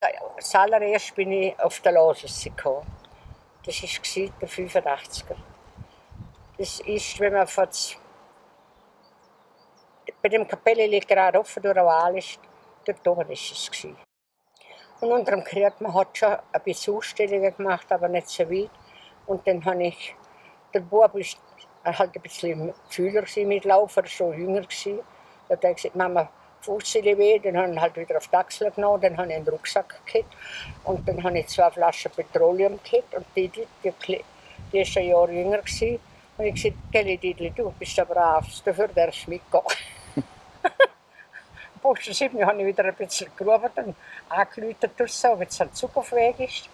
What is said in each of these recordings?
Als allererst bin ich auf der Lasus gekommen. Das war der 85er. Das ist, wenn man von bei dem Kapelle liegt gerade offen durch eine Wahl ist, dort oben war es. Gewesen. Und unter dem Krieg, man hat schon ein bisschen Ausstellungen gemacht, aber nicht so weit. Und dann habe ich, der Bub war halt ein bisschen Fühler mitlaufen, schon jünger. Da hat er gesagt, Mama, Fußzelle weh, dann habe ich halt wieder auf die Achsel genommen, dann habe ich einen Rucksack gehabt und dann habe ich zwei Flaschen Petroleum gehabt und die, die, die, ist ein Jahr jünger gewesen. Und ich gesagt, Kelly Didli, du bist der Bravste, dafür darfst du mitgehen. 7 habe ich wieder ein bisschen gerufen und angerufen, ob jetzt ein Zug auf Weg ist.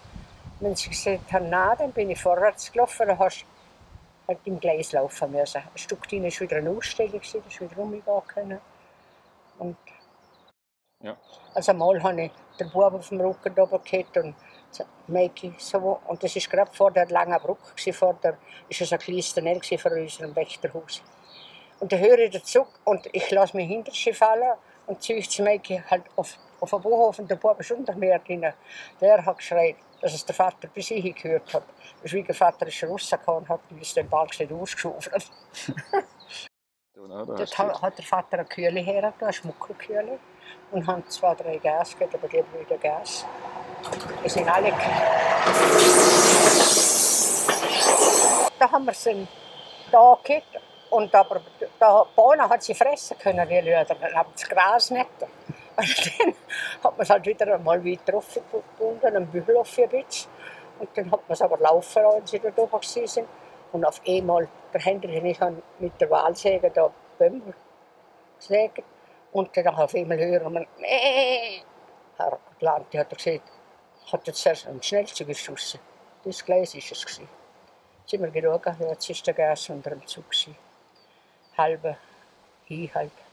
Wenn sie gesagt haben, nein, dann bin ich vorwärts gelaufen, dann hast du halt im Gleis laufen müssen. Ein Stück rein war wieder eine Ausstellung, da ist wieder rumgehen können. Und ja. Also mal habe ich den Bub auf dem Rücken oben gehabt und Mäki so. Und das war gerade vor der langen Brücke, vor der, ist es ein kleines Tunnel vor unserem Wächterhaus. Und dann höre ich den Zug und ich lasse mich hinter sie fallen und ziehe das Mädchen halt auf, auf den Bauhof und der Bub ist unter mir drin. Der hat geschreit, dass es der Vater bis ich gehört hat. Der Schwiegervater ist rausgekommen und hat uns den Balk nicht ausgeschoben. Dort hat der Vater eine Kühle her, eine Schmuckelkühle. Und haben zwei, drei Gas gegeben, aber die haben wieder Gas. Die sind alle Da haben wir sie da gehabt. Und aber da Bohnen hat sie fressen können, die Leute, aber das Gras nicht. Und dann hat man es halt wieder einmal weiter aufgebunden, einen Bügel auf ein bisschen. Und dann hat man es aber laufen lassen, als sie da oben waren. Und auf einmal, der Händler und ich haben mit der Wahlsäge da Bäume gesägt. Und dann auf einmal hören wir, nee, Herr Planti hat gesagt, hat jetzt erst einen Schnellzug geschossen. Das Gleis war es. Gewesen. Sind wir geschaut, jetzt ist der Gas unter dem Zug. Gewesen halbe Vieh halt.